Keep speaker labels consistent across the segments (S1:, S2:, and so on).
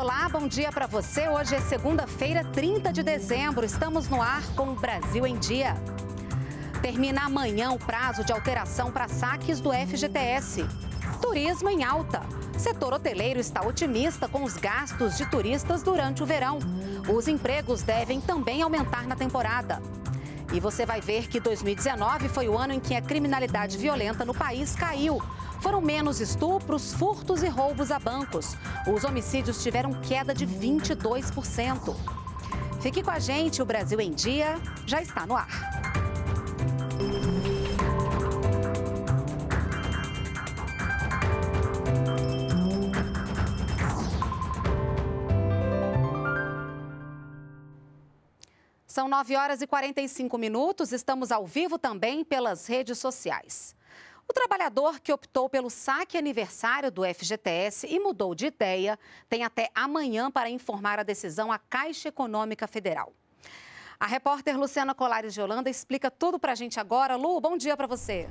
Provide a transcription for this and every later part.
S1: Olá, bom dia para você. Hoje é segunda-feira, 30 de dezembro. Estamos no ar com o Brasil em Dia. Termina amanhã o prazo de alteração para saques do FGTS. Turismo em alta. Setor hoteleiro está otimista com os gastos de turistas durante o verão. Os empregos devem também aumentar na temporada. E você vai ver que 2019 foi o ano em que a criminalidade violenta no país caiu. Foram menos estupros, furtos e roubos a bancos. Os homicídios tiveram queda de 22%. Fique com a gente, o Brasil em Dia já está no ar. São 9 horas e 45 minutos, estamos ao vivo também pelas redes sociais. O trabalhador que optou pelo saque aniversário do FGTS e mudou de ideia tem até amanhã para informar a decisão à Caixa Econômica Federal. A repórter Luciana Colares de Holanda explica tudo para a gente agora. Lu, bom dia para você.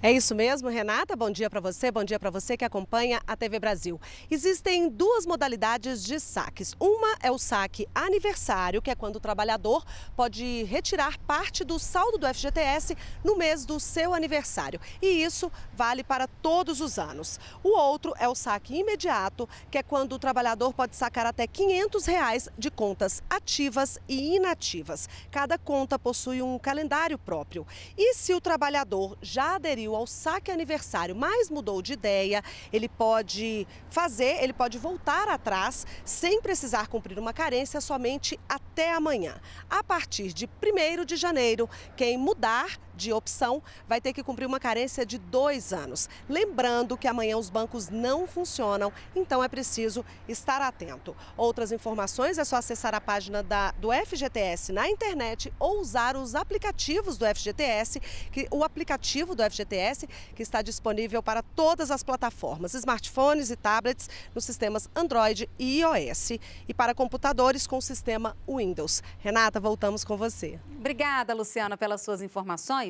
S2: É isso mesmo, Renata. Bom dia para você, bom dia para você que acompanha a TV Brasil. Existem duas modalidades de saques. Uma é o saque aniversário, que é quando o trabalhador pode retirar parte do saldo do FGTS no mês do seu aniversário. E isso vale para todos os anos. O outro é o saque imediato, que é quando o trabalhador pode sacar até 500 reais de contas ativas e inativas. Cada conta possui um calendário próprio. E se o trabalhador já aderiu aderiu ao saque aniversário, mas mudou de ideia, ele pode fazer, ele pode voltar atrás sem precisar cumprir uma carência somente até amanhã. A partir de 1 de janeiro, quem mudar de opção vai ter que cumprir uma carência de dois anos. Lembrando que amanhã os bancos não funcionam, então é preciso estar atento. Outras informações é só acessar a página da, do FGTS na internet ou usar os aplicativos do FGTS, que, o aplicativo do FGTS que está disponível para todas as plataformas, smartphones e tablets nos sistemas Android e iOS e para computadores com o sistema Windows. Renata, voltamos com você.
S1: Obrigada, Luciana, pelas suas informações.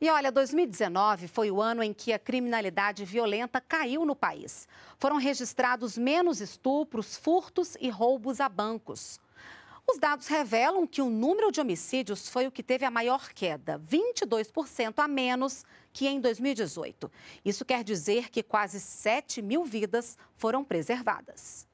S1: E olha, 2019 foi o ano em que a criminalidade violenta caiu no país. Foram registrados menos estupros, furtos e roubos a bancos. Os dados revelam que o número de homicídios foi o que teve a maior queda, 22% a menos que em 2018. Isso quer dizer que quase 7 mil vidas foram preservadas.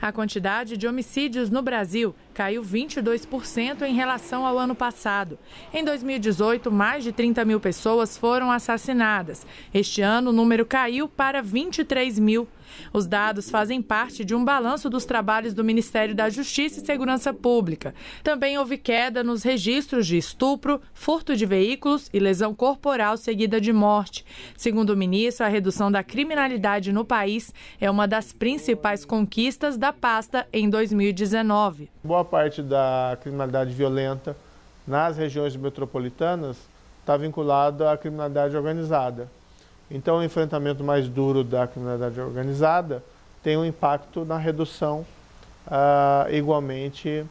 S3: A quantidade de homicídios no Brasil caiu 22% em relação ao ano passado. Em 2018, mais de 30 mil pessoas foram assassinadas. Este ano, o número caiu para 23 mil. Os dados fazem parte de um balanço dos trabalhos do Ministério da Justiça e Segurança Pública. Também houve queda nos registros de estupro, furto de veículos e lesão corporal seguida de morte. Segundo o ministro, a redução da criminalidade no país é uma das principais conquistas da pasta em 2019.
S4: Boa parte da criminalidade violenta nas regiões metropolitanas está vinculada à criminalidade organizada. Então, o enfrentamento mais duro da criminalidade organizada tem um impacto na redução, uh, igualmente,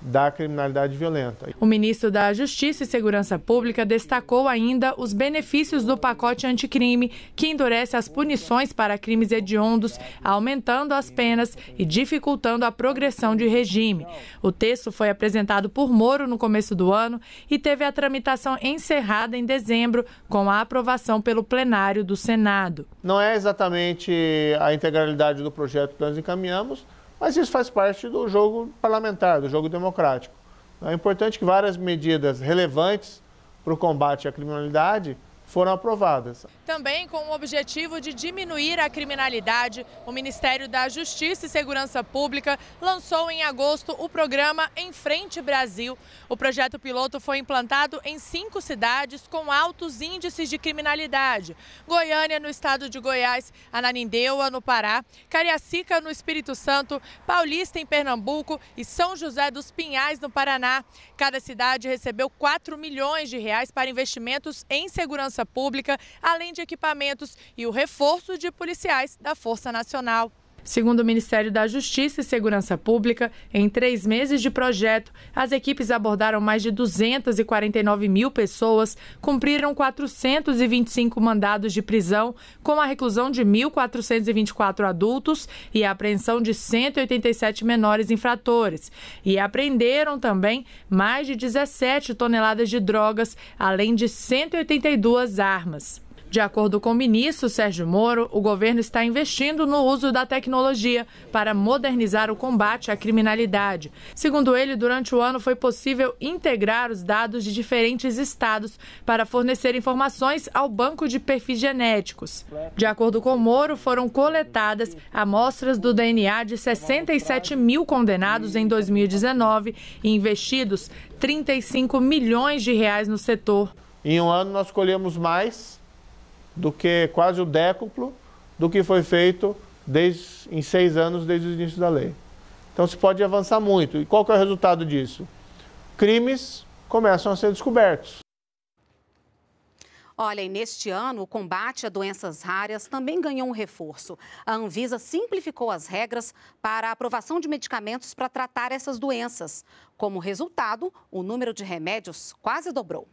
S4: da criminalidade violenta.
S3: O ministro da Justiça e Segurança Pública destacou ainda os benefícios do pacote anticrime, que endurece as punições para crimes hediondos, aumentando as penas e dificultando a progressão de regime. O texto foi apresentado por Moro no começo do ano e teve a tramitação encerrada em dezembro, com a aprovação pelo plenário do Senado.
S4: Não é exatamente a integralidade do projeto que nós encaminhamos, mas isso faz parte do jogo parlamentar, do jogo democrático. É importante que várias medidas relevantes para o combate à criminalidade foram aprovadas.
S3: Também com o objetivo de diminuir a criminalidade, o Ministério da Justiça e Segurança Pública lançou em agosto o programa Em Frente Brasil. O projeto piloto foi implantado em cinco cidades com altos índices de criminalidade: Goiânia, no estado de Goiás, Ananindeua, no Pará, Cariacica, no Espírito Santo, Paulista, em Pernambuco e São José dos Pinhais, no Paraná. Cada cidade recebeu 4 milhões de reais para investimentos em segurança pública, além de equipamentos e o reforço de policiais da Força Nacional. Segundo o Ministério da Justiça e Segurança Pública, em três meses de projeto, as equipes abordaram mais de 249 mil pessoas, cumpriram 425 mandados de prisão, com a reclusão de 1.424 adultos e a apreensão de 187 menores infratores. E apreenderam também mais de 17 toneladas de drogas, além de 182 armas. De acordo com o ministro Sérgio Moro, o governo está investindo no uso da tecnologia para modernizar o combate à criminalidade. Segundo ele, durante o ano foi possível integrar os dados de diferentes estados para fornecer informações ao banco de perfis genéticos. De acordo com Moro, foram coletadas amostras do DNA de 67 mil condenados em 2019 e investidos 35 milhões de reais no setor.
S4: Em um ano, nós colhemos mais do que quase o décuplo do que foi feito desde, em seis anos desde o início da lei. Então se pode avançar muito. E qual é o resultado disso? Crimes começam a ser descobertos.
S1: Olha, e neste ano, o combate a doenças raras também ganhou um reforço. A Anvisa simplificou as regras para a aprovação de medicamentos para tratar essas doenças. Como resultado, o número de remédios quase dobrou.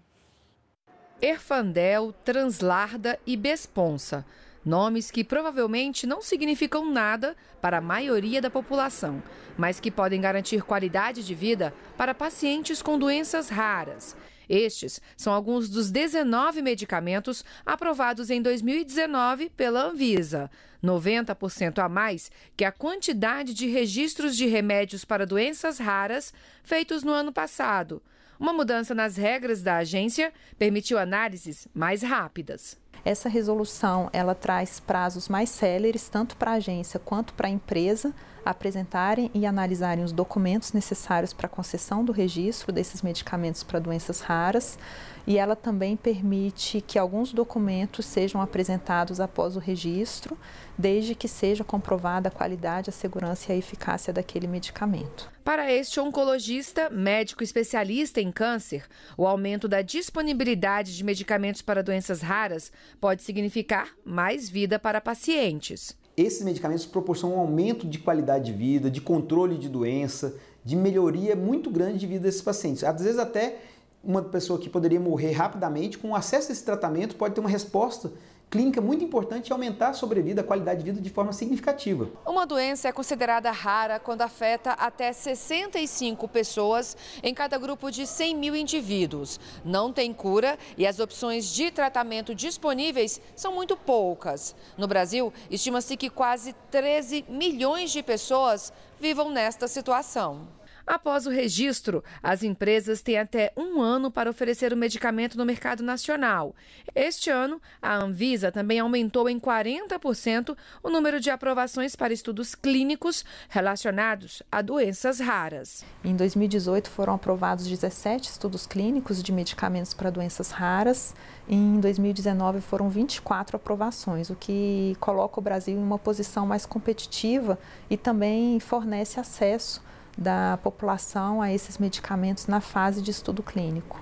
S5: Erfandel, Translarda e Besponsa. Nomes que provavelmente não significam nada para a maioria da população, mas que podem garantir qualidade de vida para pacientes com doenças raras. Estes são alguns dos 19 medicamentos aprovados em 2019 pela Anvisa, 90% a mais que a quantidade de registros de remédios para doenças raras feitos no ano passado. Uma mudança nas regras da agência permitiu análises mais rápidas.
S6: Essa resolução ela traz prazos mais céleres tanto para a agência quanto para a empresa apresentarem e analisarem os documentos necessários para a concessão do registro desses medicamentos para doenças raras e ela também permite que alguns documentos sejam apresentados após o registro, desde que seja comprovada a qualidade, a segurança e a eficácia daquele medicamento.
S5: Para este oncologista, médico especialista em câncer, o aumento da disponibilidade de medicamentos para doenças raras pode significar mais vida para pacientes.
S7: Esses medicamentos proporcionam um aumento de qualidade de vida, de controle de doença, de melhoria muito grande de vida desses pacientes. Às vezes até uma pessoa que poderia morrer rapidamente, com acesso a esse tratamento, pode ter uma resposta clínica muito importante e aumentar a sobrevida, a qualidade de vida de forma significativa.
S5: Uma doença é considerada rara quando afeta até 65 pessoas em cada grupo de 100 mil indivíduos. Não tem cura e as opções de tratamento disponíveis são muito poucas. No Brasil, estima-se que quase 13 milhões de pessoas vivam nesta situação. Após o registro, as empresas têm até um ano para oferecer o medicamento no mercado nacional. Este ano, a Anvisa também aumentou em 40% o número de aprovações para estudos clínicos relacionados a doenças raras.
S6: Em 2018, foram aprovados 17 estudos clínicos de medicamentos para doenças raras. Em 2019, foram 24 aprovações, o que coloca o Brasil em uma posição mais competitiva e também fornece acesso da população a esses medicamentos na fase de estudo clínico.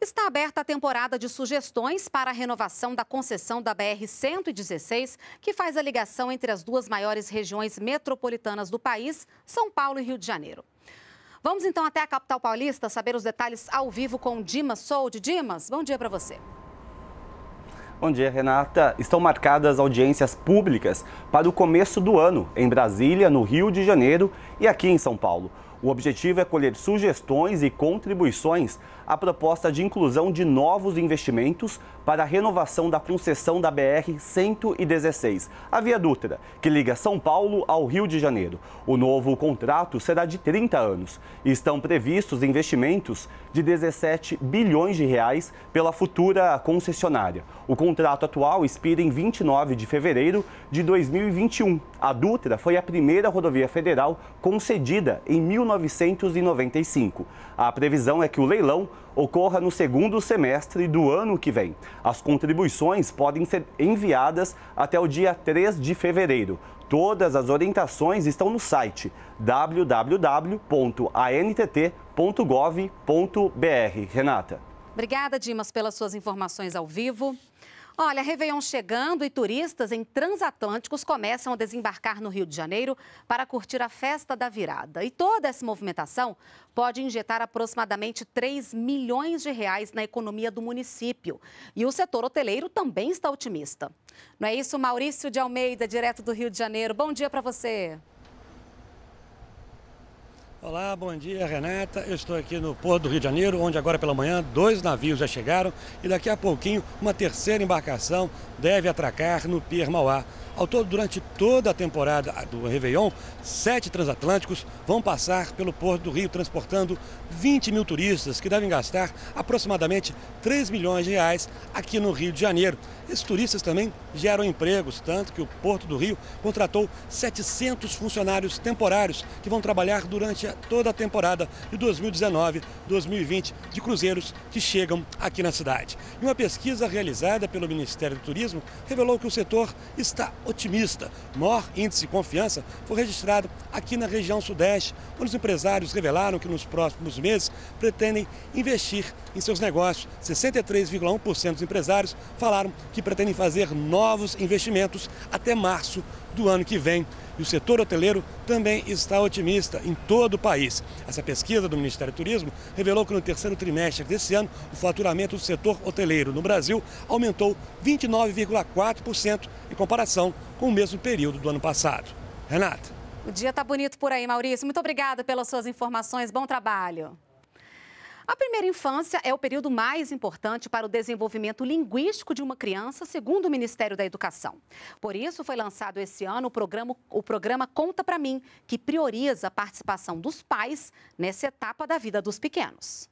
S1: Está aberta a temporada de sugestões para a renovação da concessão da BR-116, que faz a ligação entre as duas maiores regiões metropolitanas do país, São Paulo e Rio de Janeiro. Vamos então até a capital paulista saber os detalhes ao vivo com Dimas Sold. Dimas, bom dia para você.
S8: Bom dia, Renata. Estão marcadas audiências públicas para o começo do ano em Brasília, no Rio de Janeiro e aqui em São Paulo. O objetivo é colher sugestões e contribuições à proposta de inclusão de novos investimentos para a renovação da concessão da BR-116, a Via Dutra, que liga São Paulo ao Rio de Janeiro. O novo contrato será de 30 anos e estão previstos investimentos de 17 bilhões de reais pela futura concessionária. O contrato atual expira em 29 de fevereiro de 2021. A Dutra foi a primeira rodovia federal concedida em 1995. A previsão é que o leilão ocorra no segundo semestre do ano que vem. As contribuições podem ser enviadas até o dia 3 de fevereiro. Todas as orientações estão no site www.antt.gov.br. Renata.
S1: Obrigada, Dimas, pelas suas informações ao vivo. Olha, Réveillon chegando e turistas em transatlânticos começam a desembarcar no Rio de Janeiro para curtir a festa da virada. E toda essa movimentação pode injetar aproximadamente 3 milhões de reais na economia do município. E o setor hoteleiro também está otimista. Não é isso, Maurício de Almeida, direto do Rio de Janeiro. Bom dia para você.
S9: Olá, bom dia Renata. Eu estou aqui no Porto do Rio de Janeiro, onde agora pela manhã dois navios já chegaram e daqui a pouquinho uma terceira embarcação deve atracar no Pier Mauá. Ao todo, durante toda a temporada do Réveillon, sete transatlânticos vão passar pelo Porto do Rio, transportando 20 mil turistas que devem gastar aproximadamente 3 milhões de reais aqui no Rio de Janeiro. Esses turistas também geram empregos, tanto que o Porto do Rio contratou 700 funcionários temporários que vão trabalhar durante toda a temporada de 2019-2020 de cruzeiros que chegam aqui na cidade. E uma pesquisa realizada pelo Ministério do Turismo revelou que o setor está otimista. O maior índice de confiança foi registrado aqui na região sudeste, onde os empresários revelaram que nos próximos meses pretendem investir em seus negócios. 63,1% dos empresários falaram que pretendem fazer novos investimentos até março do ano que vem. E o setor hoteleiro também está otimista em todo país. Essa pesquisa do Ministério do Turismo revelou que no terceiro trimestre desse ano, o faturamento do setor hoteleiro no Brasil aumentou 29,4% em comparação com o mesmo período do ano passado. Renata.
S1: O dia está bonito por aí, Maurício. Muito obrigada pelas suas informações. Bom trabalho. A primeira infância é o período mais importante para o desenvolvimento linguístico de uma criança, segundo o Ministério da Educação. Por isso, foi lançado esse ano o programa, o programa Conta para Mim, que prioriza a participação dos pais nessa etapa da vida dos pequenos.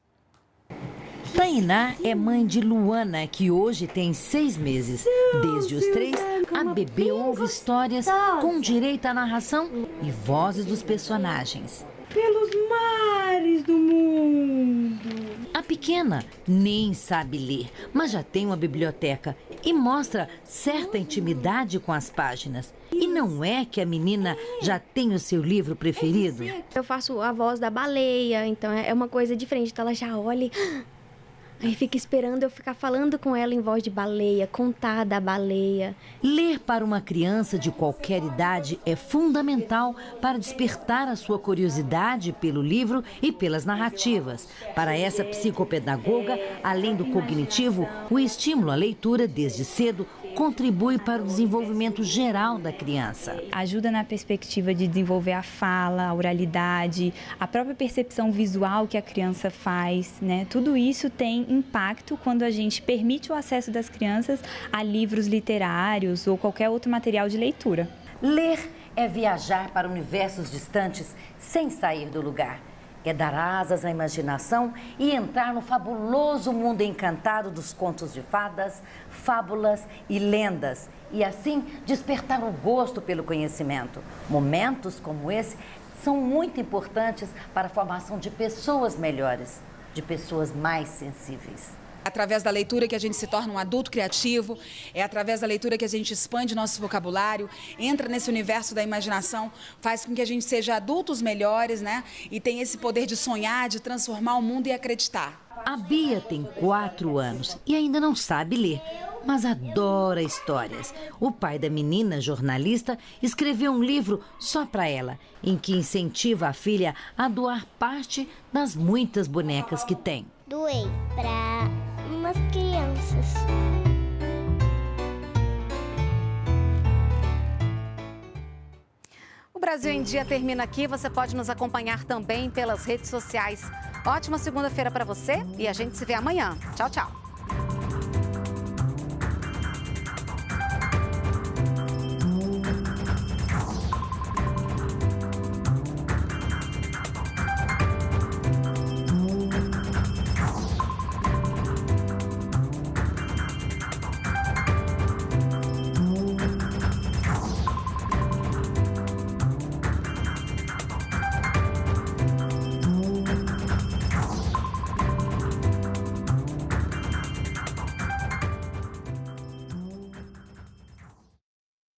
S10: Tainá é mãe de Luana, que hoje tem seis meses. Desde os três, a bebê ouve histórias com direito à narração e vozes dos personagens
S11: pelos mares do mundo.
S10: A pequena nem sabe ler, mas já tem uma biblioteca e mostra certa intimidade com as páginas. E não é que a menina já tem o seu livro preferido?
S11: Eu faço a voz da baleia, então é uma coisa diferente. Então ela já olha e Aí fica esperando eu ficar falando com ela em voz de baleia, contar da baleia.
S10: Ler para uma criança de qualquer idade é fundamental para despertar a sua curiosidade pelo livro e pelas narrativas. Para essa psicopedagoga, além do cognitivo, o estímulo à leitura desde cedo contribui para o desenvolvimento geral da criança.
S12: Ajuda na perspectiva de desenvolver a fala, a oralidade, a própria percepção visual que a criança faz, né? Tudo isso tem impacto quando a gente permite o acesso das crianças a livros literários ou qualquer outro material de leitura.
S10: Ler é viajar para universos distantes sem sair do lugar é dar asas à imaginação e entrar no fabuloso mundo encantado dos contos de fadas, fábulas e lendas, e assim despertar o gosto pelo conhecimento. Momentos como esse são muito importantes para a formação de pessoas melhores, de pessoas mais sensíveis.
S13: É através da leitura que a gente se torna um adulto criativo, é através da leitura que a gente expande nosso vocabulário, entra nesse universo da imaginação, faz com que a gente seja adultos melhores, né? E tem esse poder de sonhar, de transformar o mundo e acreditar.
S10: A Bia tem quatro anos e ainda não sabe ler, mas adora histórias. O pai da menina, jornalista, escreveu um livro só para ela, em que incentiva a filha a doar parte das muitas bonecas que tem.
S14: Doei para crianças.
S1: O Brasil em Dia termina aqui. Você pode nos acompanhar também pelas redes sociais. Ótima segunda-feira para você e a gente se vê amanhã. Tchau, tchau.